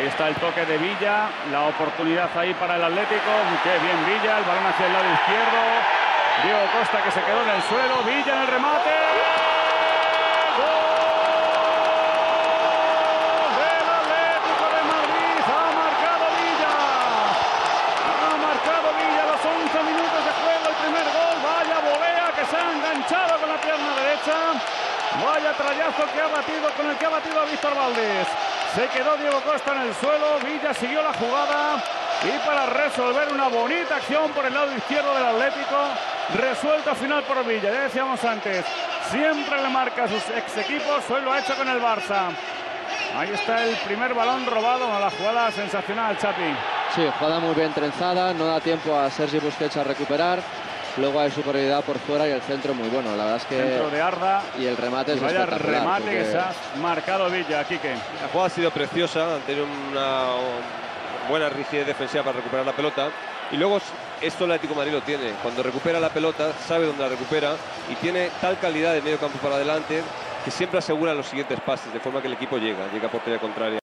Ahí está el toque de Villa, la oportunidad ahí para el Atlético. Qué bien Villa, el balón hacia el lado izquierdo. Diego Costa que se quedó en el suelo, Villa en el remate. ¡Gol del Atlético de Madrid! ¡Ha marcado Villa! Ha marcado Villa los 11 minutos de juego el primer gol. Vaya volea que se ha enganchado con la pierna derecha. Vaya trayazo que ha batido con el que ha batido a Víctor Valdés. Se quedó Diego Costa en el suelo, Villa siguió la jugada y para resolver una bonita acción por el lado izquierdo del Atlético, resuelto final por Villa. Ya decíamos antes, siempre le marca a sus ex equipos, hoy lo ha hecho con el Barça. Ahí está el primer balón robado a la jugada sensacional, Chapi. Sí, jugada muy bien trenzada, no da tiempo a Sergi Busquets a recuperar. Luego hay superioridad por fuera y el centro muy bueno. La verdad es que. Centro de Arda. Y el remate es Vaya espectacular, remate porque- que se ha marcado Villa, Quique. La jugada ha sido preciosa, han tenido una buena rigidez defensiva para recuperar la pelota. Y luego esto el Atlético de Madrid lo tiene. Cuando recupera la pelota, sabe dónde la recupera y tiene tal calidad de medio campo para adelante que siempre asegura los siguientes pases, de forma que el equipo llega, llega a portería contraria.